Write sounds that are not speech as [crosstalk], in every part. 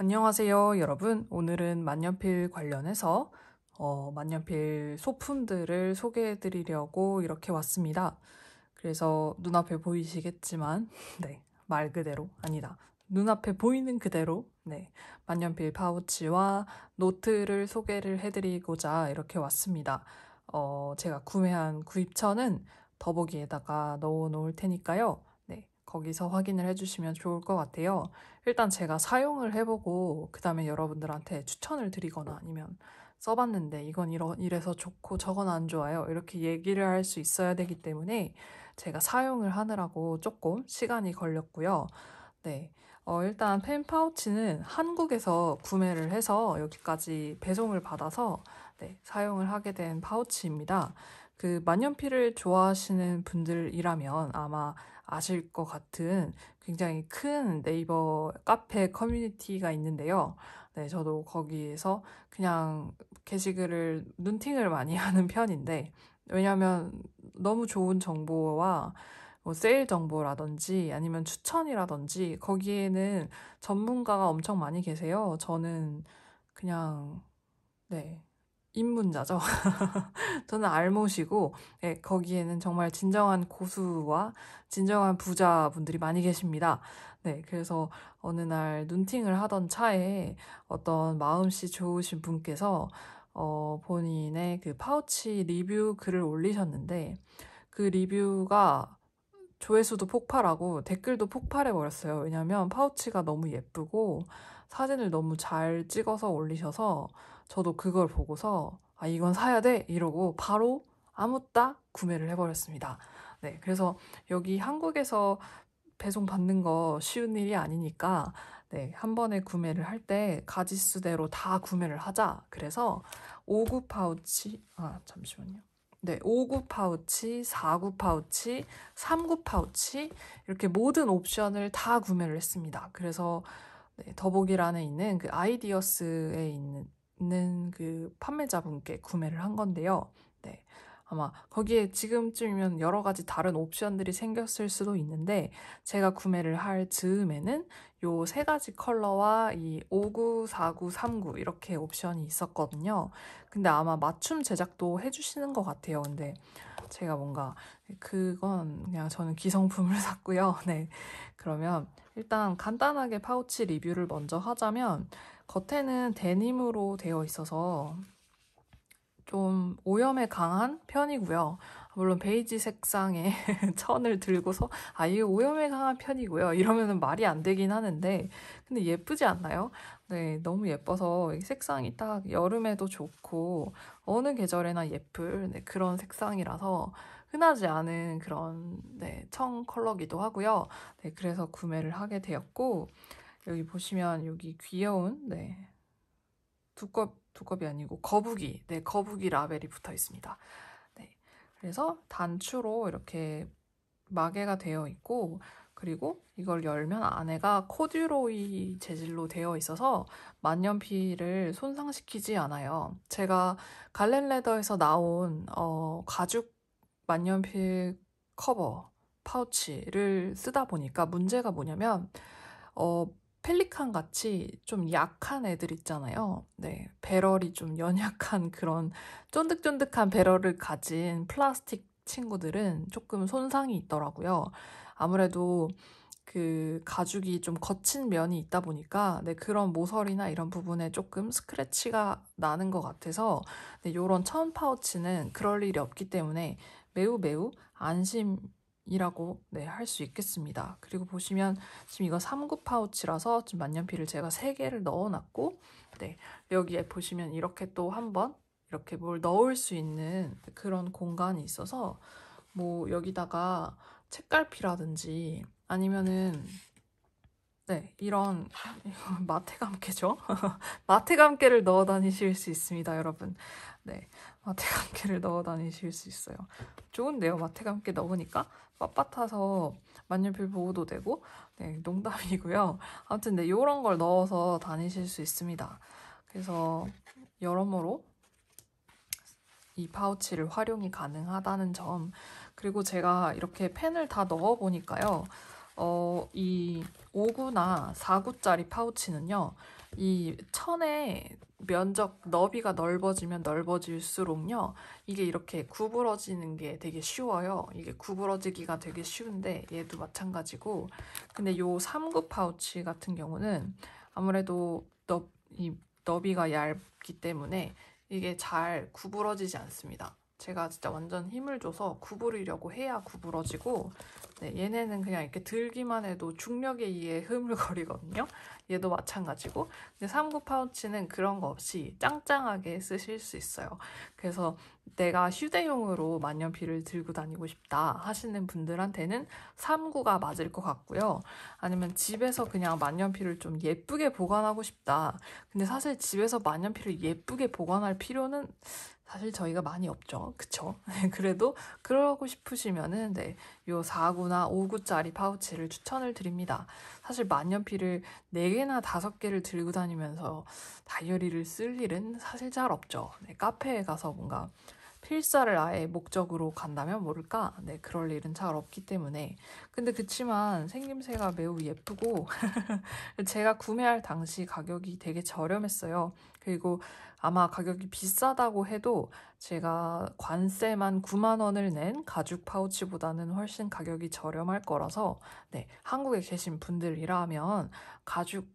안녕하세요, 여러분. 오늘은 만년필 관련해서 어, 만년필 소품들을 소개해 드리려고 이렇게 왔습니다. 그래서 눈앞에 보이시겠지만, [laughs] 네, 말 그대로, 아니다. 눈앞에 보이는 그대로, 네, 만년필 파우치와 노트를 소개를 해 드리고자 이렇게 왔습니다. 어, 제가 구매한 구입처는 더보기에다가 넣어 놓을 테니까요. 네, 거기서 확인을 해주시면 좋을 것 같아요. 일단 제가 사용을 해보고, 그 다음에 여러분들한테 추천을 드리거나 아니면 써봤는데 이건 이러, 이래서 좋고 저건 안 좋아요. 이렇게 얘기를 할 수 있어야 되기 때문에 제가 사용을 하느라고 조금 시간이 걸렸고요. 네. 어, 일단 펜 파우치는 한국에서 구매를 해서 여기까지 배송을 받아서 네, 사용을 하게 된 파우치입니다. 그 만년필을 좋아하시는 분들이라면 아마 아실 것 같은 굉장히 큰 네이버 카페 커뮤니티가 있는데요. 네, 저도 거기에서 그냥 게시글을 눈팅을 많이 [laughs] 하는 편인데, 왜냐면 너무 좋은 정보와 뭐 세일 정보라든지 아니면 추천이라든지 거기에는 전문가가 엄청 많이 계세요. 저는 그냥, 네, 입문자죠. [laughs] 저는 알못이고, 네, 거기에는 정말 진정한 고수와 진정한 부자분들이 많이 계십니다. 네, 그래서 어느 날 눈팅을 하던 차에 어떤 마음씨 좋으신 분께서 어, 본인의 그 파우치 리뷰 글을 올리셨는데 그 리뷰가 조회수도 폭발하고 댓글도 폭발해 버렸어요. 왜냐면 파우치가 너무 예쁘고 사진을 너무 잘 찍어서 올리셔서 저도 그걸 보고서 아 이건 사야 돼 이러고 바로 아묻따 구매를 해버렸습니다. 네, 그래서 여기 한국에서 배송 받는 거 쉬운 일이 아니니까 네, 한 번에 구매를 할 때 가지수대로 다 구매를 하자. 그래서 5구 파우치, 아, 잠시만요. 네, 5구 파우치, 4구 파우치, 3구 파우치, 이렇게 모든 옵션을 다 구매를 했습니다. 그래서 네, 더보기란에 있는 그 아이디어스에 있는, 있는 그 판매자분께 구매를 한 건데요. 네. 아마 거기에 지금쯤이면 여러 가지 다른 옵션들이 생겼을 수도 있는데 제가 구매를 할 즈음에는 요 세 가지 컬러와 이 59, 49, 39 이렇게 옵션이 있었거든요. 근데 아마 맞춤 제작도 해주시는 것 같아요. 근데 제가 뭔가 그건 그냥 저는 기성품을 [laughs] 샀고요. 네. 그러면 일단 간단하게 파우치 리뷰를 먼저 하자면 겉에는 데님으로 되어 있어서 좀 오염에 강한 편이고요. 물론 베이지 색상의 [laughs] 천을 들고서 아 이게 오염에 강한 편이고요. 이러면은 말이 안 되긴 하는데 근데 예쁘지 않나요? 네, 너무 예뻐서 색상이 딱 여름에도 좋고 어느 계절에나 예쁠 네, 그런 색상이라서 흔하지 않은 그런 네, 청 컬러기도 하고요. 네, 그래서 구매를 하게 되었고 여기 보시면 여기 귀여운 네, 두껍 두껍이 아니고 거북이, 네, 거북이 라벨이 붙어 있습니다. 네, 그래서 단추로 이렇게 마개가 되어 있고, 그리고 이걸 열면 안에가 코듀로이 재질로 되어 있어서 만년필을 손상시키지 않아요. 제가 Galen Leather에서 나온 어, 가죽 만년필 커버 파우치를 쓰다 보니까 문제가 뭐냐면 어, Pelikan 같이 좀 약한 애들 있잖아요. 네, 배럴이 좀 연약한 [laughs] 그런 쫀득쫀득한 배럴을 가진 플라스틱 친구들은 조금 손상이 있더라고요. 아무래도 그 가죽이 좀 거친 면이 있다 보니까 네, 그런 모서리나 이런 부분에 조금 스크래치가 나는 것 같아서 네, 이런 천 파우치는 그럴 일이 없기 때문에 매우 매우 안심 이라고 네, 할 수 있겠습니다. 그리고 보시면 지금 이거 3구 파우치라서 지금 만년필을 제가 3개를 넣어놨고 네, 여기에 보시면 이렇게 또 한번 이렇게 뭘 넣을 수 있는 그런 공간이 있어서 뭐 여기다가 책갈피라든지 아니면은 네, 이런 [laughs] 마테감깨죠? [laughs] 마테감깨를 넣어 다니실 수 있습니다, 여러분. 네, 마테감깨를 넣어 다니실 수 있어요. 좋은데요, 마테감깨 넣으니까 빳빳해서 만년필 보호도 되고, 네, 농담이고요. 아무튼 네, 이런 걸 넣어서 다니실 수 있습니다. 그래서 여러모로 이 파우치를 활용이 가능하다는 점, 그리고 제가 이렇게 펜을 다 넣어 보니까요. 어, 이 5구나 4구짜리 파우치는요, 이 천의 면적 너비가 넓어지면 넓어질수록요, 이게 이렇게 구부러지는 게 되게 쉬워요. 이게 구부러지기가 되게 쉬운데, 얘도 마찬가지고. 근데 요 3구 파우치 같은 경우는 아무래도 너, 이 너비가 얇기 때문에 이게 잘 구부러지지 않습니다. 제가 진짜 완전 힘을 줘서 구부리려고 해야 구부러지고 네, 얘네는 그냥 이렇게 들기만 해도 중력에 의해 [laughs] 흐물거리거든요. 얘도 마찬가지고 근데 3구 파우치는 그런 거 없이 짱짱하게 쓰실 수 있어요. 그래서 내가 휴대용으로 만년필을 들고 다니고 싶다 하시는 분들한테는 3구가 맞을 것 같고요. 아니면 집에서 그냥 만년필을 좀 예쁘게 보관하고 싶다. 근데 사실 집에서 만년필을 예쁘게 보관할 필요는 사실 저희가 많이 없죠. 그쵸? [laughs] 그래도 그러고 싶으시면은 네, 요 4구나 5구짜리 파우치를 추천을 드립니다. 사실 만년필을 4개나 5개를 들고 다니면서 다이어리를 쓸 일은 사실 잘 없죠. 네, 카페에 가서 뭔가 필사를 아예 목적으로 간다면 모를까? 네, 그럴 일은 잘 없기 때문에. 근데 그치만 생김새가 매우 예쁘고 [laughs] 제가 구매할 당시 가격이 되게 저렴했어요. 그리고 아마 가격이 비싸다고 해도 제가 관세만 9만 원을 낸 가죽 파우치보다는 훨씬 가격이 저렴할 거라서 네, 한국에 계신 분들이라면 가죽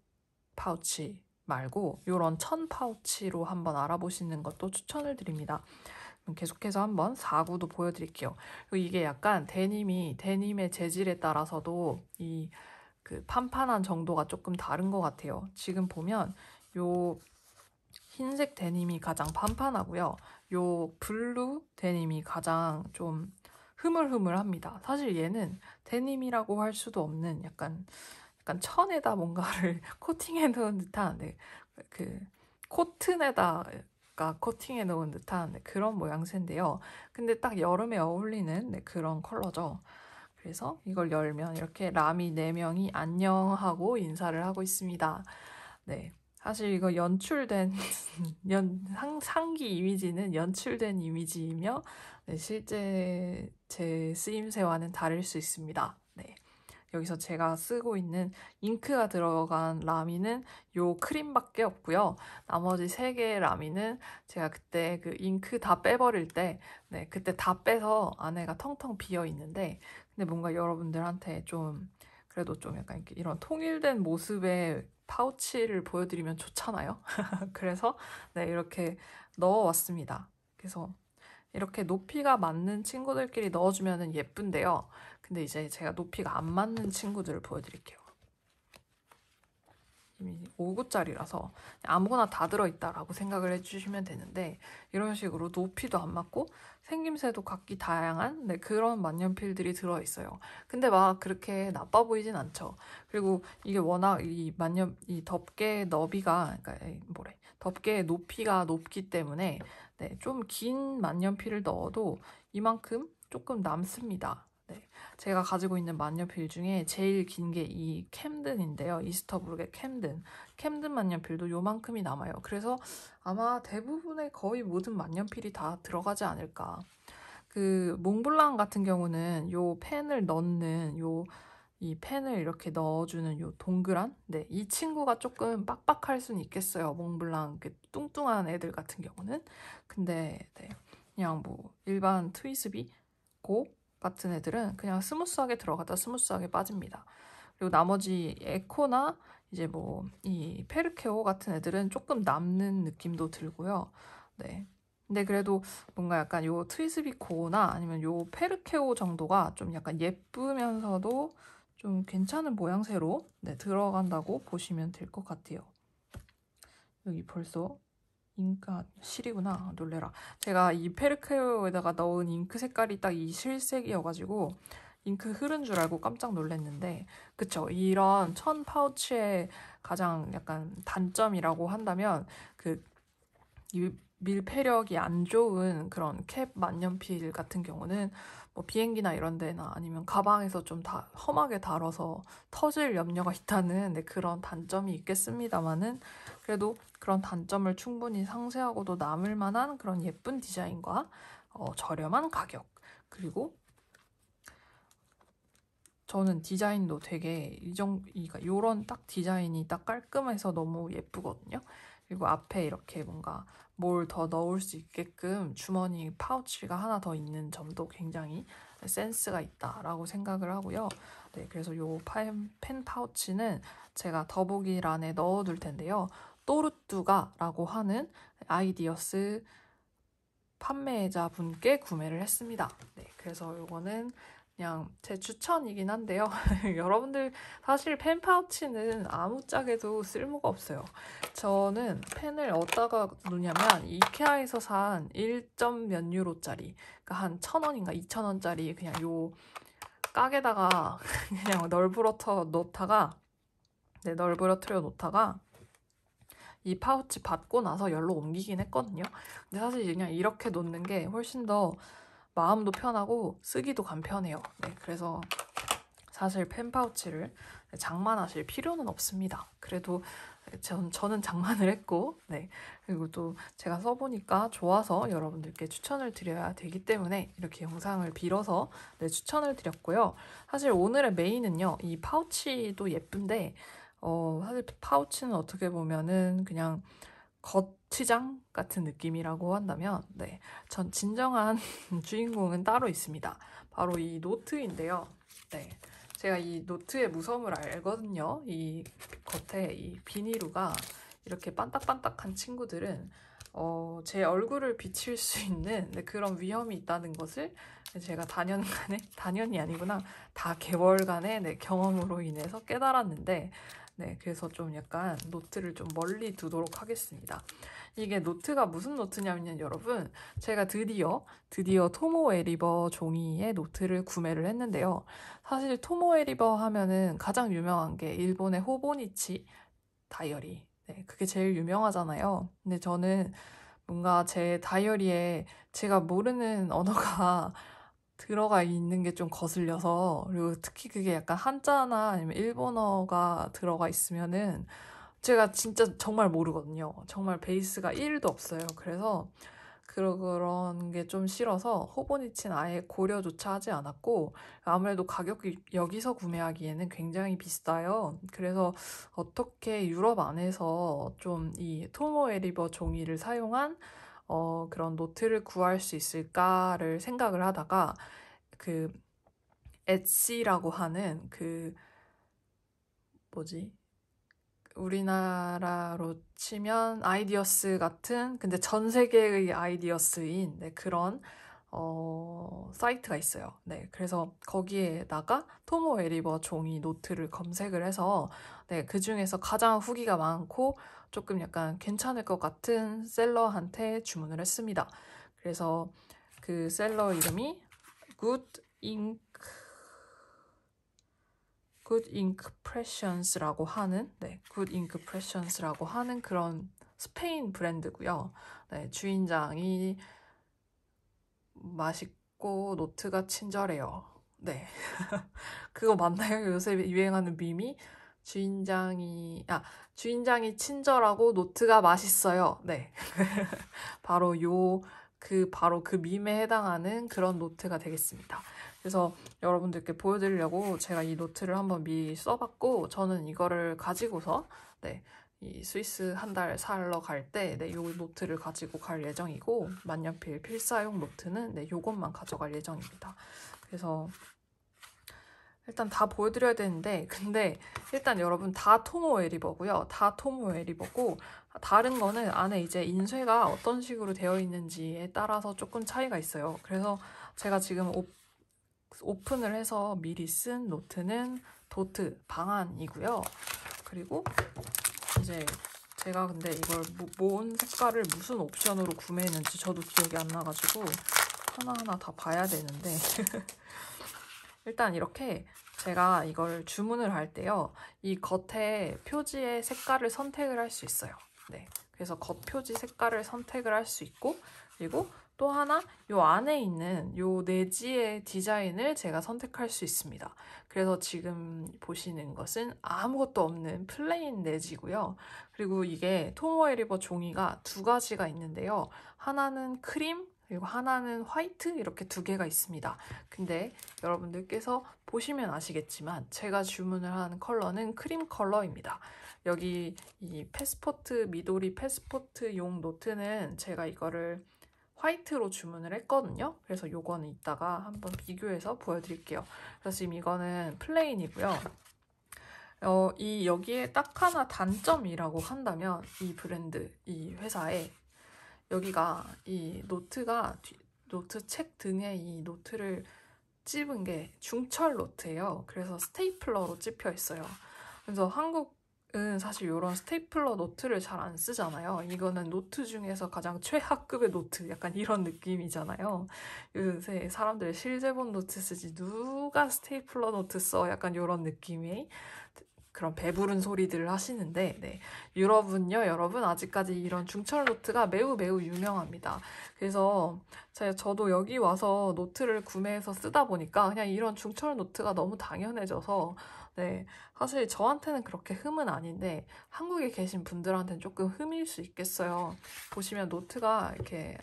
파우치 말고 이런 천 파우치로 한번 알아보시는 것도 추천을 드립니다. 계속해서 한번 4구도 보여드릴게요. 이게 약간 데님이 데님의 재질에 따라서도 이 그 판판한 정도가 조금 다른 것 같아요. 지금 보면 요 흰색 데님이 가장 판판하고요. 요 blue 데님이 가장 좀 흐물흐물합니다. 사실 얘는 데님이라고 할 수도 없는 약간 약간 천에다 뭔가를 [laughs] 코팅해 놓은 듯한 네, 그 코튼에다 가 코팅해 놓은 듯한 네, 그런 모양새인데요. 근데 딱 여름에 어울리는 네, 그런 컬러죠. 그래서 이걸 열면 이렇게 라미 4명이 안녕하고 인사를 하고 있습니다. 네. 사실 이거 연출된 [laughs] 연 상, 상기 이미지는 연출된 이미지이며 네, 실제 제 쓰임새와는 다를 수 있습니다. 네. 여기서 제가 쓰고 있는 잉크가 들어간 라미는 요 크림밖에 없고요. 나머지 세 개의 라미는 제가 그때 그 잉크 다 빼버릴 때, 네, 그때 다 빼서 안에가 텅텅 비어 있는데, 근데 뭔가 여러분들한테 좀 그래도 좀 약간 이런 통일된 모습의 파우치를 보여드리면 좋잖아요. [laughs] 그래서 네, 이렇게 넣어왔습니다. 그래서 이렇게 높이가 맞는 친구들끼리 넣어주면 예쁜데요. 근데 이제 제가 높이가 안 맞는 친구들을 보여드릴게요. 이미 5구짜리라서 아무거나 다 들어있다라고 생각을 해주시면 되는데 이런 식으로 높이도 안 맞고 생김새도 각기 다양한 네, 그런 만년필들이 들어있어요. 근데 막 그렇게 나빠 보이진 않죠. 그리고 이게 워낙 이 만년 이 덮개 너비가 그러니까 뭐래 덮개의 높이가 높기 때문에 네, 좀 긴 만년필을 넣어도 이만큼 조금 남습니다. 네, 제가 가지고 있는 만년필 중에 제일 긴 게 이 캠든인데요. 이스터브룩의 캠든. 캠든 만년필도 요만큼이 남아요. 그래서 아마 대부분의 거의 모든 만년필이 다 들어가지 않을까. 그 몽블랑 같은 경우는 요 펜을 넣는 요 이 펜을 이렇게 넣어주는 요 동그란 네, 이 친구가 조금 빡빡할 수는 있겠어요. 몽블랑 그 뚱뚱한 애들 같은 경우는 근데 네, 그냥 뭐 일반 TWSBI GO 같은 애들은 그냥 smooth하게 들어가다 smooth하게 빠집니다. 그리고 나머지 ECO나 이제 뭐 이 Perkeo 같은 애들은 조금 남는 느낌도 들고요. 네. 근데 그래도 뭔가 약간 요 TWSBI ECO나 아니면 요 Perkeo 정도가 좀 약간 예쁘면서도 좀 괜찮은 모양새로 네, 들어간다고 보시면 될 것 같아요. 여기 벌써 잉크가 실이구나. 놀래라. 제가 이 페르케오에다가 넣은 잉크 색깔이 딱 이 실색이어가지고 잉크 흐른 줄 알고 깜짝 놀랐는데 그쵸? 이런 천 파우치의 가장 약간 단점이라고 한다면 그 밀폐력이 안 좋은 그런 캡 만년필 같은 경우는 뭐 비행기나 이런 데나 아니면 가방에서 좀 다 험하게 다뤄서 터질 염려가 [laughs] 있다는 네, 그런 단점이 있겠습니다만은 그래도 그런 단점을 충분히 상쇄하고도 남을 만한 그런 예쁜 디자인과 어, 저렴한 가격 그리고 저는 디자인도 되게 이정 이가 요런 딱 디자인이 딱 깔끔해서 너무 예쁘거든요. 그리고 앞에 이렇게 뭔가 뭘 더 넣을 수 있게끔 주머니 파우치가 하나 더 있는 점도 굉장히 센스가 있다라고 생각을 하고요. 네, 그래서 요 펜, 펜 파우치는 제가 더보기란에 넣어둘 텐데요. 또르뚜가라고 하는 아이디어스 판매자 분께 구매를 했습니다. 네, 그래서 요거는 그냥 제 추천이긴 한데요. [laughs] 여러분들 사실 펜 파우치는 아무짝에도 쓸모가 없어요. 저는 펜을 어디다가 놓냐면 이케아에서 산 1점 몇 유로짜리 그러니까 한 천원인가 2천원짜리 그냥 요 깍에다가 [laughs] 그냥 널브러터 놓다가 네, 널브러트려 놓다가 이 파우치 받고 나서 열로 옮기긴 했거든요. 근데 사실 그냥 이렇게 놓는 게 훨씬 더 마음도 편하고 쓰기도 간편해요. 네, 그래서 사실 펜 파우치를 장만하실 필요는 없습니다. 그래도 전, 저는 장만을 했고, 네. 그리고 또 제가 써보니까 좋아서 여러분들께 추천을 드려야 되기 때문에 이렇게 영상을 빌어서 네, 추천을 드렸고요. 사실 오늘의 메인은요, 이 파우치도 예쁜데, 어, 사실 파우치는 어떻게 보면은 그냥 거 치장 같은 느낌이라고 한다면, 네. 전 진정한 [laughs] 주인공은 따로 있습니다. 바로 이 노트인데요. 네. 제가 이 노트의 무서움을 알거든요. 이 겉에 이 비닐로 이렇게 반딱반딱한 친구들은 어, 제 얼굴을 비칠 수 있는 네, 그런 위험이 있다는 것을 제가 다년간의 [laughs] 다년이 아니구나 다 개월간의 네, 경험으로 인해서 깨달았는데 네, 그래서 좀 약간 노트를 좀 멀리 두도록 하겠습니다. 이게 노트가 무슨 노트냐면 여러분, 제가 드디어, 드디어 Tomoe River 종이의 노트를 구매를 했는데요. 사실 토모 에리버 하면은 가장 유명한 게 일본의 호보니치 다이어리. 네, 그게 제일 유명하잖아요. 근데 저는 뭔가 제 다이어리에 제가 모르는 [laughs] 언어가 들어가 있는 게 좀 거슬려서 그리고 특히 그게 약간 한자나 아니면 일본어가 들어가 있으면은 제가 진짜 정말 모르거든요. 정말 베이스가 1도 없어요. 그래서 그런 게 좀 싫어서 호보니치는 아예 고려조차 하지 않았고 아무래도 가격이 여기서 구매하기에는 굉장히 비싸요. 그래서 어떻게 유럽 안에서 좀 이 Tomoe River 종이를 사용한 어, 그런 노트를 구할 수 있을까를 생각을 하다가 그 Etsy라고 하는 그 뭐지 우리나라로 치면 아이디어스 같은 근데 전 세계의 아이디어스인 네, 그런 어, 사이트가 있어요. 네, 그래서 거기에다가 토모에 리버 종이 노트를 검색을 해서 네, 그 중에서 가장 후기가 많고 조금 약간 괜찮을 것 같은 seller한테 주문을 했습니다. 그래서 그 seller 이름이 Good Ink Good Inkpressions라고 하는 네, Good Inkpressions라고 하는 그런 스페인 브랜드고요. 네, 주인장이 맛있고 노트가 친절해요. 네. [laughs] 그거 맞나요? 요새 유행하는 밈이 주인장이 아 주인장이 친절하고 노트가 맛있어요. 네. [laughs] 바로 요 그 바로 그 밈에 해당하는 그런 노트가 되겠습니다. 그래서 여러분들께 보여드리려고 제가 이 노트를 한번 미리 써봤고 저는 이거를 가지고서 네, 이 스위스 한 달 살러 갈 때 네, 요 노트를 가지고 갈 예정이고 만년필 필사용 노트는 네, 요것만 가져갈 예정입니다. 그래서 일단 다 보여드려야 되는데 근데 일단 여러분 다 토모에 리버고요. 다 토모에 리버고 다른 거는 안에 이제 인쇄가 어떤 식으로 되어 있는지에 따라서 조금 차이가 있어요. 그래서 제가 지금 오, 오픈을 해서 미리 쓴 노트는 도트 방안이고요. 그리고 이제 제가 근데 이걸 뭔 색깔을 무슨 옵션으로 구매했는지 저도 기억이 안 나가지고 하나하나 다 봐야 되는데 [laughs] 일단 이렇게 제가 이걸 주문을 할 때요. 이 겉에 표지의 색깔을 선택을 할 수 있어요. 네. 그래서 겉 표지 색깔을 선택을 할 수 있고 그리고 또 하나 요 안에 있는 요 내지의 디자인을 제가 선택할 수 있습니다. 그래서 지금 보시는 것은 아무것도 없는 plain 내지고요. 그리고 이게 토모에 리버 종이가 두 가지가 있는데요. 하나는 크림 그리고 하나는 화이트 이렇게 두 개가 있습니다. 근데 여러분들께서 보시면 아시겠지만 제가 주문을 한 컬러는 크림 컬러입니다. 여기 이 패스포트 미도리 패스포트용 노트는 제가 이거를 화이트로 주문을 했거든요. 그래서 요거는 이따가 한번 비교해서 보여드릴게요. 그래서 지금 이거는 plain이고요. 어, 이 여기에 딱 하나 단점이라고 한다면 이 브랜드, 이 회사에 여기가 이 노트가 뒤- 노트 책 등에 이 노트를 찝은 게 중철 노트예요. 그래서 스테이플러로 찝혀 있어요. 그래서 한국은 사실 이런 스테이플러 노트를 잘 안 쓰잖아요. 이거는 노트 중에서 가장 최하급의 노트, 약간 이런 느낌이잖아요. 요새 사람들 실제본 노트 쓰지 누가 스테이플러 노트 써? 약간 이런 느낌의 그런 배부른 소리들을 하시는데 네. 유럽은요 여러분 아직까지 이런 중철 노트가 매우 매우 유명합니다. 그래서 제가 저도 여기 와서 노트를 구매해서 쓰다 보니까 그냥 이런 중철 노트가 너무 당연해져서 네. 사실 저한테는 그렇게 흠은 아닌데 한국에 계신 분들한테는 조금 흠일 수 있겠어요. 보시면 노트가 이렇게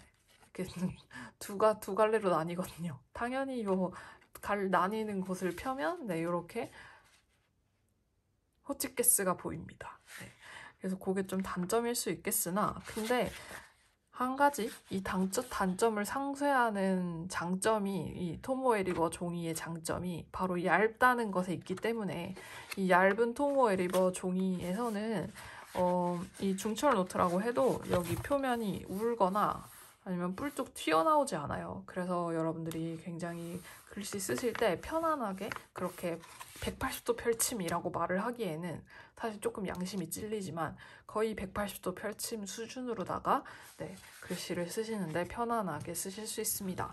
[laughs] 두가 두 갈래로 나뉘거든요. 당연히 요 갈 나뉘는 곳을 펴면 네 이렇게 호치케스가 보입니다. 네. 그래서 그게 좀 단점일 수 있겠으나 근데 한 가지 이 단점, 단점을 상쇄하는 장점이 이 토모에리버 종이의 장점이 바로 얇다는 것에 있기 때문에 이 얇은 토모에리버 종이에서는 어, 이 중철 노트라고 해도 여기 표면이 울거나 아니면 뿔뚝 튀어나오지 않아요. 그래서 여러분들이 굉장히 글씨 쓰실 때 편안하게 그렇게 180도 펼침이라고 말을 하기에는 사실 조금 양심이 찔리지만 거의 180도 펼침 수준으로다가 네, 글씨를 쓰시는데 편안하게 쓰실 수 있습니다.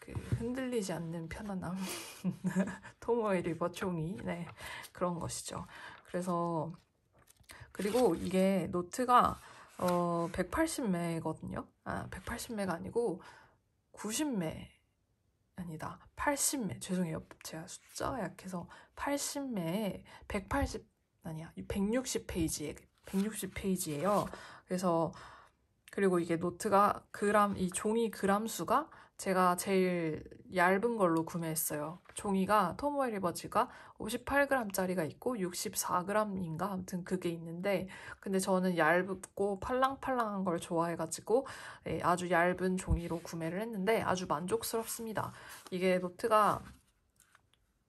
그 흔들리지 않는 편안함 [laughs] 토모에 리버 종이 네, 그런 것이죠. 그래서 그리고 이게 노트가 어, 180매거든요. 아, 180매가 아니고 90매 아니다. 80매. 죄송해요. 제가 숫자가 약해서 80매에 180 아니야. 160페이지에 160페이지예요. 그래서 그리고 이게 노트가 그람 이 종이 그람 수가 제가 제일 얇은 걸로 구매했어요. 종이가 토모에 리버지가 58g짜리가 있고 64g인가 아무튼 그게 있는데 근데 저는 얇고 팔랑팔랑한 걸 좋아해가지고 네, 아주 얇은 종이로 구매를 했는데 아주 만족스럽습니다. 이게 노트가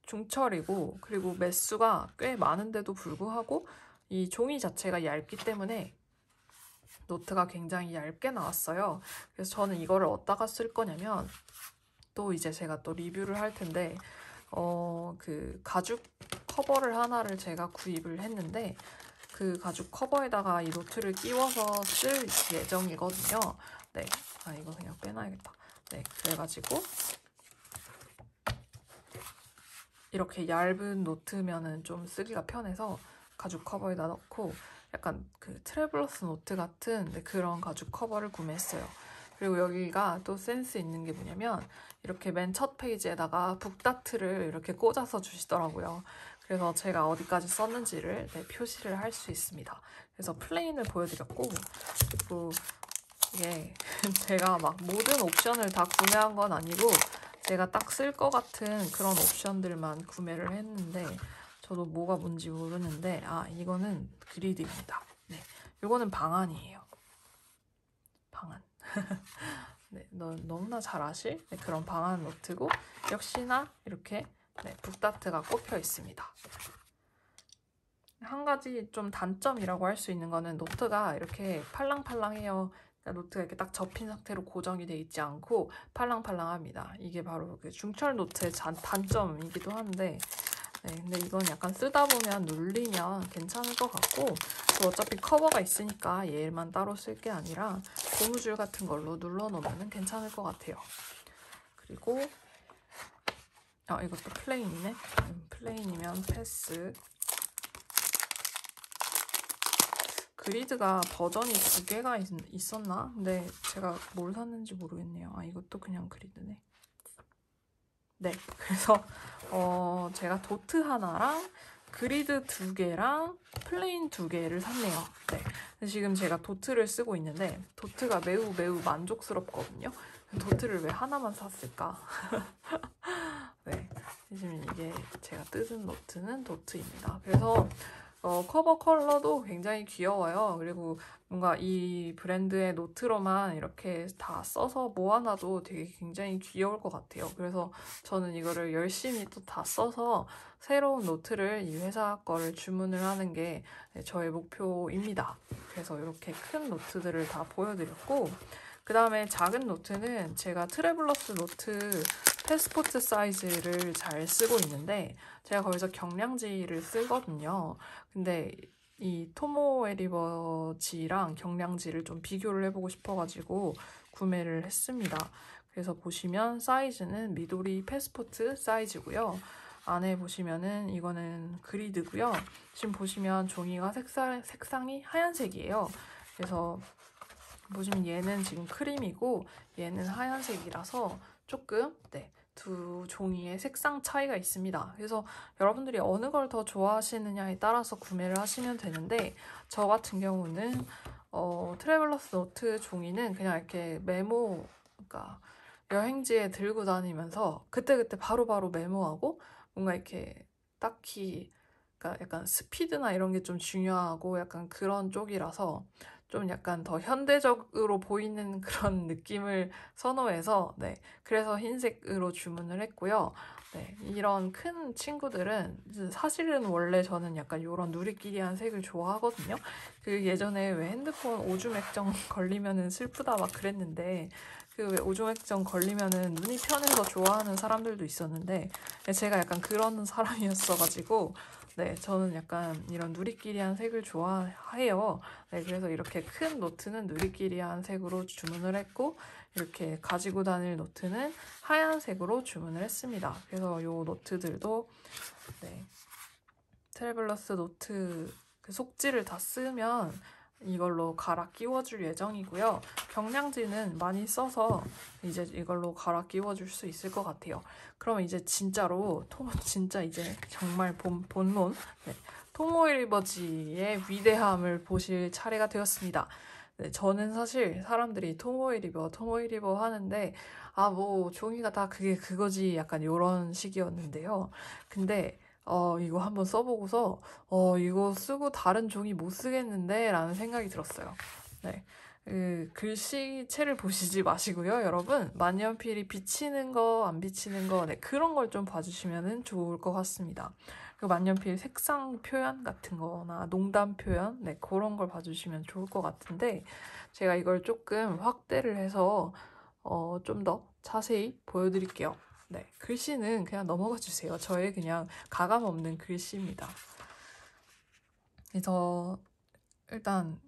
중철이고 그리고 매수가 꽤 많은데도 불구하고 이 종이 자체가 얇기 때문에 노트가 굉장히 얇게 나왔어요. 그래서 저는 이거를 어디다가 쓸 거냐면 또 이제 제가 또 리뷰를 할 텐데 어 그 가죽 커버를 하나를 제가 구입을 했는데 그 가죽 커버에다가 이 노트를 끼워서 쓸 예정이거든요. 네, 아 이거 그냥 빼놔야겠다. 네, 그래가지고 이렇게 얇은 노트면은 좀 쓰기가 편해서 가죽 커버에다 넣고 약간 그 트래블러스 노트 같은 네, 그런 가죽 커버를 구매했어요. 그리고 여기가 또 센스 있는 게 뭐냐면 이렇게 맨 첫 페이지에다가 book dart를 이렇게 꽂아서 주시더라고요. 그래서 제가 어디까지 썼는지를 네, 표시를 할 수 있습니다. 그래서 plain을 보여드렸고 그리고 이게 [laughs] 제가 막 모든 옵션을 다 구매한 건 아니고 제가 딱 쓸 것 같은 그런 옵션들만 구매를 했는데 저도 뭐가 뭔지 모르는데 아 이거는 그리드입니다. 네, 이거는 방안이에요. [laughs] 네, 너, 너무나 잘 아실 네, 그런 방안 노트고 역시나 이렇게 네, 북다트가 꼽혀 있습니다. 한 가지 좀 단점이라고 할 수 있는 거는 노트가 이렇게 팔랑팔랑해요. 그러니까 노트가 이렇게 딱 접힌 상태로 고정이 돼 있지 않고 팔랑팔랑합니다. 이게 바로 그 중철 노트의 잔, 단점이기도 한데 네, 근데 이건 약간 쓰다 보면 눌리면 괜찮을 것 같고 또 어차피 커버가 있으니까 얘만 따로 쓸 게 아니라 고무줄 같은 걸로 눌러놓으면 괜찮을 것 같아요. 그리고 아 이것도 plain이네. 음, plain이면 패스. 그리드가 버전이 두 개가 있, 있었나? 근데 제가 뭘 샀는지 모르겠네요. 아 이것도 그냥 그리드네. 네, 그래서 어, 제가 도트 하나랑 그리드 두 개랑 plain 두 개를 샀네요. 네. 지금 제가 도트를 쓰고 있는데 도트가 매우 매우 만족스럽거든요. 도트를 왜 하나만 샀을까? [laughs] 네. 지금 이게 제가 뜯은 노트는 도트입니다. 그래서 어, 커버 컬러도 굉장히 귀여워요. 그리고 뭔가 이 브랜드의 노트로만 이렇게 다 써서 모아놔도 되게 굉장히 귀여울 것 같아요. 그래서 저는 이거를 열심히 또 다 써서 새로운 노트를 이 회사 거를 주문을 하는 게 저의 목표입니다. 그래서 이렇게 큰 노트들을 다 보여드렸고 그 다음에 작은 노트는 제가 트래블러스 노트 패스포트 사이즈를 잘 쓰고 있는데 제가 거기서 경량지를 쓰거든요. 근데 이 토모에 리버지랑 경량지를 좀 비교를 해보고 싶어가지고 구매를 했습니다. 그래서 보시면 사이즈는 미도리 패스포트 사이즈고요. 안에 보시면은 이거는 그리드고요. 지금 보시면 종이가 색상, 색상이 하얀색이에요. 그래서 보시면 얘는 지금 크림이고 얘는 하얀색이라서 조금 네, 두 종이의 색상 차이가 있습니다. 그래서 여러분들이 어느 걸 더 좋아하시느냐에 따라서 구매를 하시면 되는데 저 같은 경우는 어, 트래블러스 노트 종이는 그냥 이렇게 메모 그러니까 여행지에 들고 다니면서 그때그때 바로바로 메모하고 뭔가 이렇게 딱히 그러니까 약간 스피드나 이런 게 좀 중요하고 약간 그런 쪽이라서 좀 약간 더 현대적으로 보이는 [laughs] 그런 느낌을 선호해서 네 그래서 흰색으로 주문을 했고요. 네, 이런 큰 친구들은 사실은 원래 저는 약간 이런 누리끼리한 색을 좋아하거든요. 그 예전에 왜 핸드폰 오줌액정 [laughs] 걸리면은 슬프다 막 그랬는데 그왜 오줌액정 걸리면은 눈이 편해서 좋아하는 사람들도 있었는데 제가 약간 그런 사람이었어가지고 네, 저는 약간 이런 누리끼리한 색을 좋아해요. 네, 그래서 이렇게 큰 노트는 누리끼리한 색으로 주문을 했고 이렇게 가지고 다닐 노트는 하얀색으로 주문을 했습니다. 그래서 이 노트들도 네, 트래블러스 노트 그 속지를 다 쓰면 이걸로 갈아 끼워줄 예정이고요. 경량지는 많이 써서 이제 이걸로 갈아 끼워줄 수 있을 것 같아요. 그럼 이제 진짜로 토 [laughs] 진짜 이제 정말 본, 본론 네, 토모에리버지의 위대함을 보실 차례가 되었습니다. 네, 저는 사실 사람들이 토모일리버 토모일리버 하는데 아 뭐 종이가 다 그게 그거지 약간 이런 식이었는데요. 근데 어, 이거 한번 써보고서, 어, 이거 쓰고 다른 종이 못 쓰겠는데? 라는 생각이 들었어요. 네. 그 글씨체를 보시지 마시고요, 여러분. 만년필이 비치는 거, 안 비치는 거, 네, 그런 걸 좀 봐주시면 좋을 것 같습니다. 그 만년필 색상 표현 같은 거나 농담 표현, 네, 그런 걸 봐주시면 좋을 것 같은데, 제가 이걸 조금 확대를 해서, 어, 좀 더 자세히 보여드릴게요. 네, 글씨는 그냥 넘어가 주세요. 저의 그냥 가감 없는 글씨입니다. 그래서 일단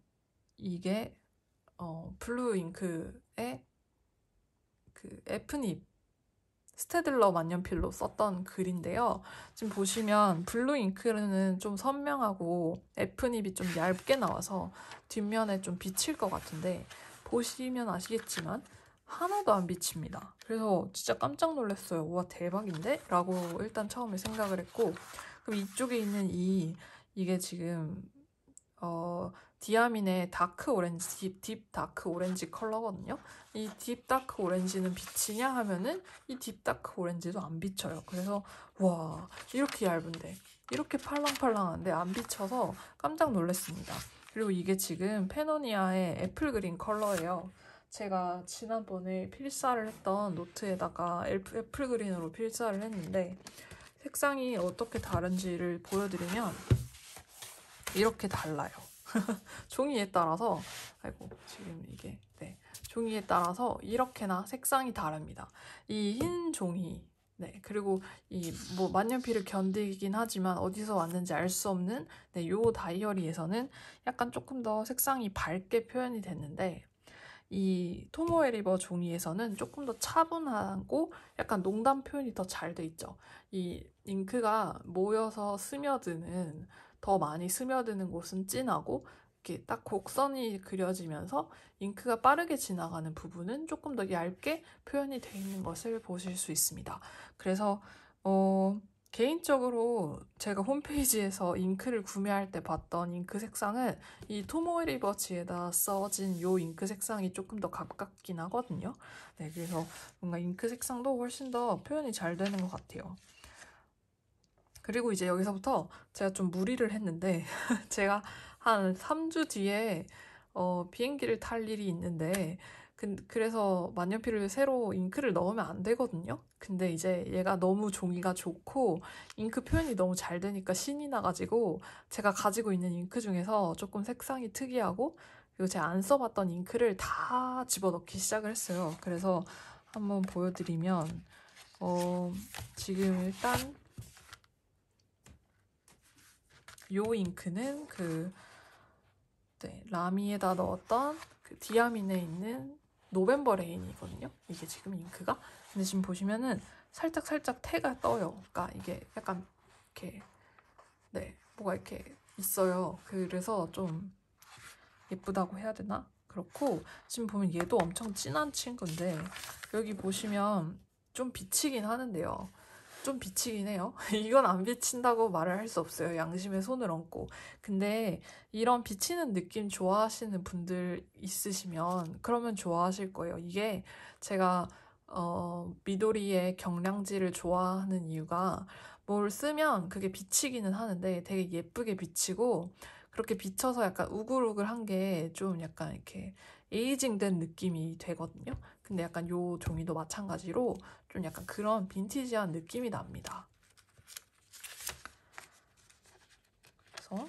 이게 어, blue 잉크의 그 F nib 스테들러 만년필로 썼던 글인데요. 지금 보시면 blue 잉크는 좀 선명하고 F닙이 좀 얇게 나와서 뒷면에 좀 비칠 것 같은데 보시면 아시겠지만 하나도 안 비칩니다. 그래서 진짜 깜짝 놀랐어요. 와 대박인데? 라고 일단 처음에 생각을 했고 그럼 이쪽에 있는 이 이게 지금 어 디아민의 dark orange, deep, deep dark orange 컬러거든요. 이 deep dark orange는 비치냐 하면은 이 deep dark orange도 안 비쳐요. 그래서 와 이렇게 얇은데 이렇게 팔랑팔랑한데 안 비쳐서 깜짝 놀랐습니다. 그리고 이게 지금 페노니아의 apple green 컬러예요. 제가 지난번에 필사를 했던 노트에다가 apple green으로 필사를 했는데 색상이 어떻게 다른지를 보여드리면 이렇게 달라요. [laughs] 종이에 따라서 아이고 지금 이게 네 종이에 따라서 이렇게나 색상이 다릅니다. 이 흰 종이 네 그리고 이 뭐 만년필을 견디긴 하지만 어디서 왔는지 알 수 없는 네요 다이어리에서는 약간 조금 더 색상이 밝게 표현이 됐는데 이 토모에리버 종이에서는 조금 더 차분하고 약간 농담 표현이 더 잘 돼 있죠. 이 잉크가 모여서 스며드는 더 많이 스며드는 곳은 진하고 이렇게 딱 곡선이 그려지면서 잉크가 빠르게 지나가는 부분은 조금 더 얇게 표현이 되어 있는 것을 보실 수 있습니다. 그래서 어, 개인적으로 제가 홈페이지에서 잉크를 구매할 때 봤던 잉크 색상은 이 토모리버치에다 써진 요 잉크 색상이 조금 더 가깝긴 하거든요. 네, 그래서 뭔가 잉크 색상도 훨씬 더 표현이 잘 되는 것 같아요. 그리고 이제 여기서부터 제가 좀 무리를 했는데 [laughs] 제가 한 3주 뒤에 어, 비행기를 탈 일이 있는데 그, 그래서 만년필을 새로 잉크를 넣으면 안 되거든요. 근데 이제 얘가 너무 종이가 좋고 잉크 표현이 너무 잘 되니까 신이 나가지고 제가 가지고 있는 잉크 중에서 조금 색상이 특이하고 그리고 제가 안 써봤던 잉크를 다 집어넣기 시작을 했어요. 그래서 한번 보여드리면 어, 지금 일단 요 잉크는 그 네, 라미에다 넣었던 그 디아민에 있는 November Rain이거든요. 이게 지금 잉크가. 근데 지금 보시면은 살짝 살짝 테가 떠요. 그러니까 이게 약간 이렇게 네 뭐가 이렇게 있어요. 그래서 좀 예쁘다고 해야 되나? 그렇고 지금 보면 얘도 엄청 진한 친구인데 여기 보시면 좀 비치긴 하는데요. 좀 비치긴 해요. [laughs] 이건 안 비친다고 말을 할 수 없어요. 양심에 손을 얹고. 근데 이런 비치는 느낌 좋아하시는 분들 있으시면 그러면 좋아하실 거예요. 이게 제가 어, 미도리의 경량지를 좋아하는 이유가 뭘 쓰면 그게 비치기는 하는데 되게 예쁘게 비치고 그렇게 비쳐서 약간 우글우글한 게 좀 약간 이렇게 에이징된 느낌이 되거든요. 근데 약간 요 종이도 마찬가지로 좀 약간 그런 빈티지한 느낌이 납니다. 그래서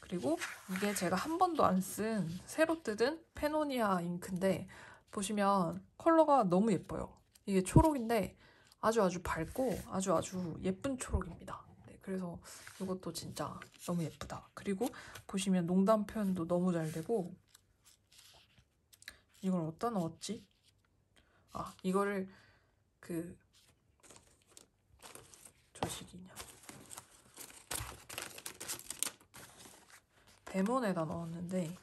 그리고 이게 제가 한 번도 안 쓴 새로 뜯은 페노니아 잉크인데 보시면 컬러가 너무 예뻐요. 이게 초록인데 아주 아주 밝고 아주 아주 예쁜 초록입니다. 네, 그래서 이것도 진짜 너무 예쁘다. 그리고 보시면 농담 표현도 너무 잘 되고 이걸 어디다 넣었지? 아 이거를 그 조식이냐 대문에다 넣었는데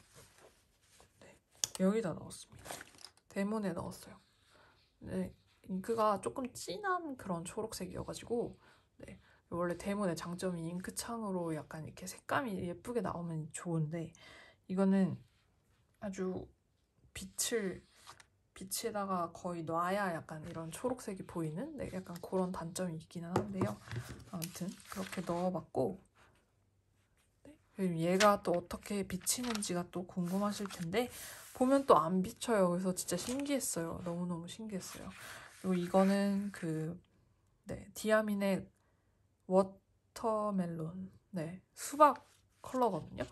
네, 여기다 넣었습니다. 대문에 넣었어요. 네, 잉크가 조금 진한 그런 초록색이어가지고 네, 원래 대문의 장점이 잉크창으로 약간 이렇게 색감이 예쁘게 나오면 좋은데 이거는 아주 빛을 빛에다가 거의 놔야 약간 이런 초록색이 보이는 네, 약간 그런 단점이 있기는 한데요. 아무튼 그렇게 넣어봤고 네, 얘가 또 어떻게 비치는지가 또 궁금하실 텐데 보면 또 안 비쳐요. 그래서 진짜 신기했어요. 너무너무 신기했어요. 그리고 이거는 그 네, 디아민의 watermelon 네, 수박 컬러거든요.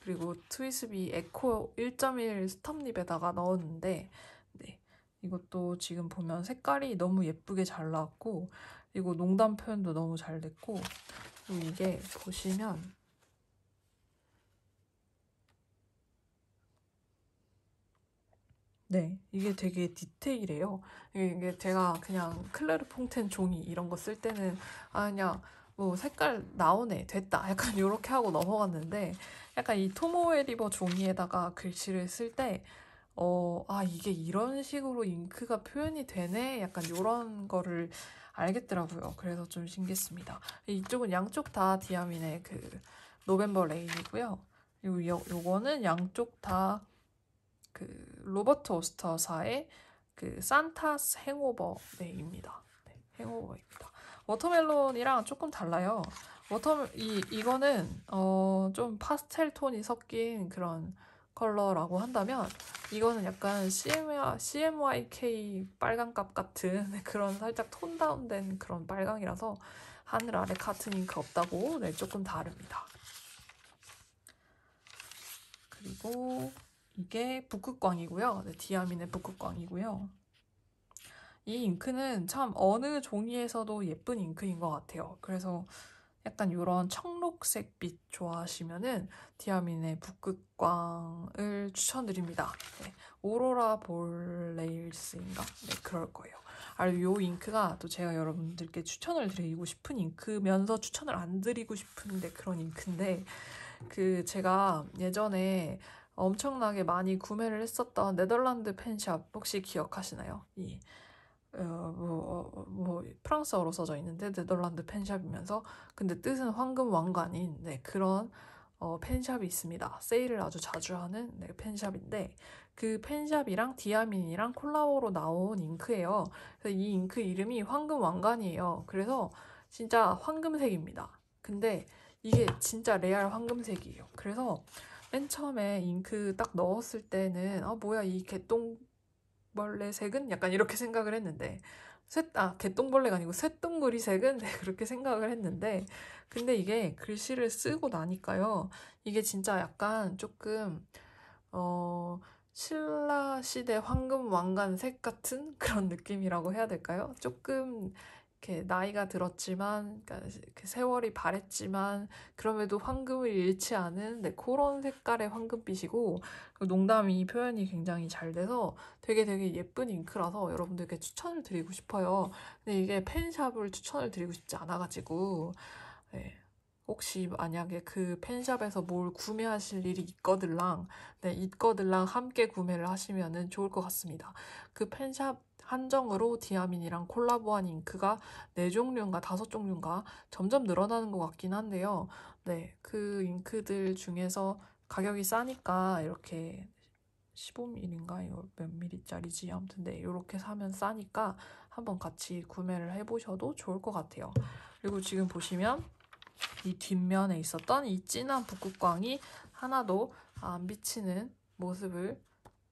그리고 트위스비 에코 1.1 stub nib에다가 넣었는데 네, 이것도 지금 보면 색깔이 너무 예쁘게 잘 나왔고 그리고 농담 표현도 너무 잘 됐고 그리고 이게 보시면 네, 이게 되게 디테일해요. 이게 제가 그냥 클레르 퐁텐 종이 이런 거 쓸 때는 아 그냥 뭐 색깔 나오네 됐다 약간 [laughs] 이렇게 하고 넘어갔는데 약간 이 토모에리버 종이에다가 글씨를 쓸 때 어, 아 이게 이런 식으로 잉크가 표현이 되네 약간 이런 거를 알겠더라고요. 그래서 좀 신기했습니다. 이쪽은 양쪽 다 디아민의 그 November Rain이고요. 요, 요거는 양쪽 다 그 로버트 오스터사의 그 Santa's Hangover 네입니다. 네, Hangover입니다. watermelon이랑 조금 달라요. water 이 이거는 어 좀 파스텔 톤이 섞인 그런 컬러라고 한다면 이거는 약간 CMY, CMYK 빨강값 같은 [laughs] 그런 살짝 tone down된 그런 빨강이라서 하늘 아래 같은 잉크 없다고 네, 조금 다릅니다. 그리고 이게 북극광이고요. 네, 디아민의 북극광이고요. 이 잉크는 참 어느 종이에서도 예쁜 잉크인 것 같아요. 그래서 약간 이런 청록색 빛 좋아하시면은 디아민의 북극광을 추천드립니다. 네, 오로라 볼레일스인가? 네, 그럴 거예요. 아, 이 잉크가 또 제가 여러분들께 추천을 드리고 싶은 잉크면서 추천을 안 드리고 싶은데 그런 잉크인데 그 제가 예전에 엄청나게 많이 구매를 했었던 네덜란드 펜샵 혹시 기억하시나요? 이 어, 뭐, 어, 뭐 프랑스어로 써져 있는데 네덜란드 펜샵이면서 근데 뜻은 황금 왕관인 네, 그런 어, 펜샵이 있습니다. 세일을 아주 자주 하는 네, 펜샵인데 그 펜샵이랑 디아민이랑 콜라보로 나온 잉크예요. 이 잉크 이름이 황금 왕관이에요. 그래서 진짜 황금색입니다. 근데 이게 진짜 레알 황금색이에요. 그래서 맨 처음에 잉크 딱 넣었을 때는 아 뭐야 이 개똥 벌레 색은? 약간 이렇게 생각을 했는데. 쇳, 아 개똥벌레가 아니고 쇳동그리 색은? 네, 그렇게 생각을 했는데. 근데 이게 글씨를 쓰고 나니까요. 이게 진짜 약간 조금 어 신라 시대 황금 왕관색 같은 [laughs] 그런 느낌이라고 해야 될까요? 조금 이렇게 나이가 들었지만 그러니까 세월이 바랬지만 그럼에도 황금을 잃지 않은 네, 그런 색깔의 황금빛이고 농담이 표현이 굉장히 잘 돼서 되게 되게 예쁜 잉크라서 여러분들께 추천을 드리고 싶어요. 근데 이게 펜샵을 추천을 드리고 싶지 않아가지고 네, 혹시 만약에 그 펜샵에서 뭘 구매하실 일이 있거들랑 네, 있거들랑 함께 구매를 하시면 좋을 것 같습니다. 그 펜샵 한정으로 디아민이랑 콜라보한 잉크가 4종류인가 5종류인가 점점 늘어나는 것 같긴 한데요. 네, 그 잉크들 중에서 가격이 싸니까 이렇게 15mm인가 이거 몇 mm짜리지 아무튼 네 이렇게 사면 싸니까 한번 같이 구매를 해보셔도 좋을 것 같아요. 그리고 지금 보시면 이 뒷면에 있었던 이 진한 북극광이 하나도 안 비치는 모습을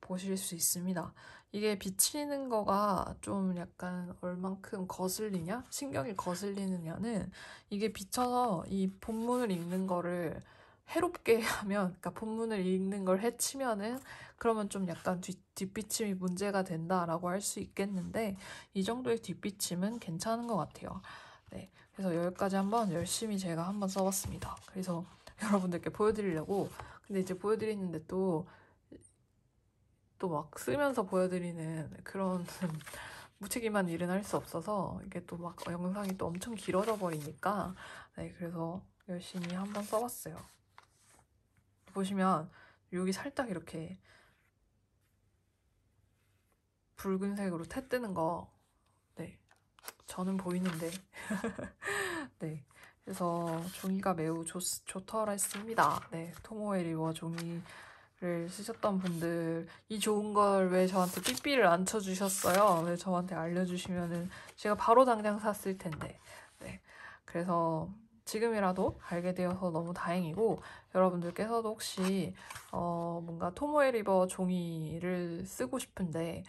보실 수 있습니다. 이게 비치는 거가 좀 약간 얼만큼 거슬리냐? 신경이 거슬리느냐는 이게 비쳐서 이 본문을 읽는 거를 해롭게 [laughs] 하면, 그러니까 본문을 읽는 걸 해치면은 그러면 좀 약간 뒷, 뒷비침이 문제가 된다라고 할 수 있겠는데 이 정도의 뒷비침은 괜찮은 것 같아요. 네, 그래서 여기까지 한번 열심히 제가 한번 써봤습니다. 그래서 [laughs] 여러분들께 보여드리려고 근데 이제 보여드리는데 또 또 막 쓰면서 보여드리는 그런 [laughs] 무책임한 일은 할 수 없어서 이게 또 막 영상이 또 엄청 길어져 버리니까 네 그래서 열심히 한번 써봤어요. 보시면 여기 살짝 이렇게 붉은색으로 태 뜨는 거 네. 저는 보이는데. [laughs] 네. 그래서 종이가 매우 좋, 좋더랬습니다. 네. 토모에리워 종이 를 쓰셨던 분들. 이 좋은 걸 왜 저한테 삐삐를 안 쳐주셨어요? 왜 저한테 알려주시면은 제가 바로 당장 샀을 텐데. 네. 그래서 지금이라도 알게 되어서 너무 다행이고 여러분들께서도 혹시 어 뭔가 토모에 리버 종이를 쓰고 싶은데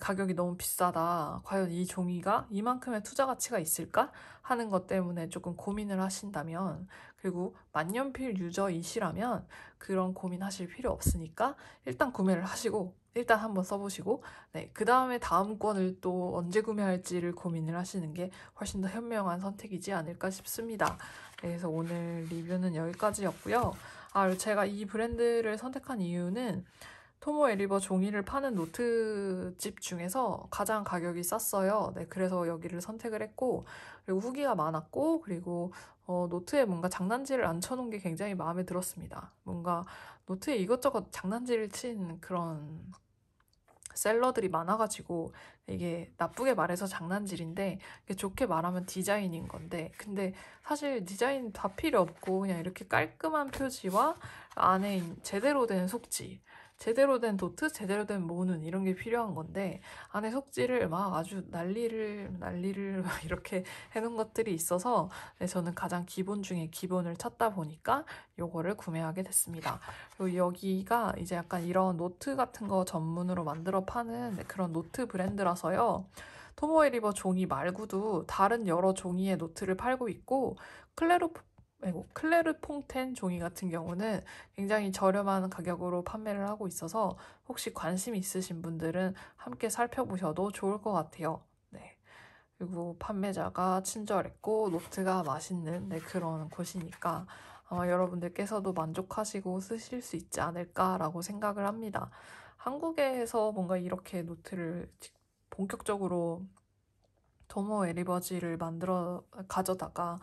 가격이 너무 비싸다. 과연 이 종이가 이만큼의 투자 가치가 있을까? 하는 것 때문에 조금 고민을 하신다면, 그리고 만년필 유저이시라면 그런 고민하실 필요 없으니까 일단 구매를 하시고, 일단 한번 써보시고, 네, 그 다음에 다음 권을 또 언제 구매할지를 고민을 하시는 게 훨씬 더 현명한 선택이지 않을까 싶습니다. 네, 그래서 오늘 리뷰는 여기까지였고요. 아, 제가 이 브랜드를 선택한 이유는 토모 에 리버 종이를 파는 노트집 중에서 가장 가격이 쌌어요. 네, 그래서 여기를 선택을 했고, 그리고 후기가 많았고, 그리고 어, 노트에 뭔가 장난질을 안 쳐놓은 게 굉장히 마음에 들었습니다. 뭔가 노트에 이것저것 장난질을 친 그런 셀러들이 많아가지고 이게 나쁘게 말해서 장난질인데 좋게 말하면 디자인인 건데 근데 사실 디자인 다 필요 없고 그냥 이렇게 깔끔한 표지와 안에 제대로 된 속지 제대로 된 도트, 제대로 된 모는 이런 게 필요한 건데 안에 속지를 막 아주 난리를 난리를 [laughs] 이렇게 해놓은 것들이 있어서 네, 저는 가장 기본 중에 기본을 찾다 보니까 요거를 구매하게 됐습니다. 그리고 여기가 이제 약간 이런 노트 같은 거 전문으로 만들어 파는 그런 노트 브랜드라서요. 토모에리버 종이 말고도 다른 여러 종이의 노트를 팔고 있고 클레로 아이고, 클레르 퐁텐 종이 같은 경우는 굉장히 저렴한 가격으로 판매를 하고 있어서 혹시 관심 있으신 분들은 함께 살펴보셔도 좋을 것 같아요. 네. 그리고 판매자가 친절했고 노트가 맛있는 네, 그런 곳이니까 아마 여러분들께서도 만족하시고 쓰실 수 있지 않을까라고 생각을 합니다. 한국에서 뭔가 이렇게 노트를 본격적으로 도모 에리버지를 만들어 가져다가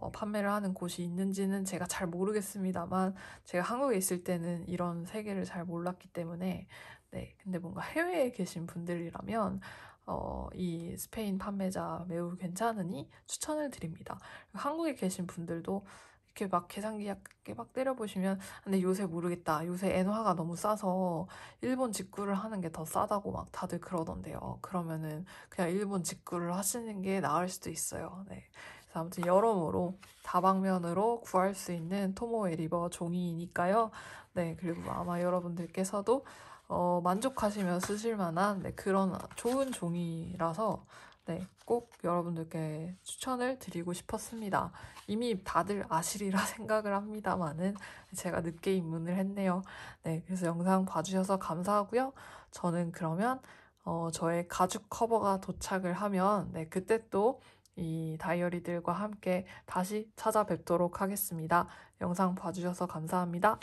어, 판매를 하는 곳이 있는지는 제가 잘 모르겠습니다만 제가 한국에 있을 때는 이런 세계를 잘 몰랐기 때문에 네 근데 뭔가 해외에 계신 분들이라면 어, 이 스페인 판매자 매우 괜찮으니 추천을 드립니다. 한국에 계신 분들도 이렇게 막 계산기 이렇게 막 때려보시면 근데 요새 모르겠다. 요새 엔화가 너무 싸서 일본 직구를 하는 게 더 싸다고 막 다들 그러던데요. 그러면은 그냥 일본 직구를 하시는 게 나을 수도 있어요. 네. 그래서 아무튼 여러모로 다방면으로 구할 수 있는 토모에 리버 종이니까요. 네. 그리고 아마 여러분들께서도 어, 만족하시며 쓰실 만한 네, 그런 좋은 종이라서 네, 꼭 여러분들께 추천을 드리고 싶었습니다. 이미 다들 아시리라 [laughs] 생각을 합니다만은 제가 늦게 입문을 했네요. 네, 그래서 영상 봐주셔서 감사하고요. 저는 그러면 어, 저의 가죽 커버가 도착을 하면 네, 그때 또 이 다이어리들과 함께 다시 찾아뵙도록 하겠습니다. 영상 봐주셔서 감사합니다.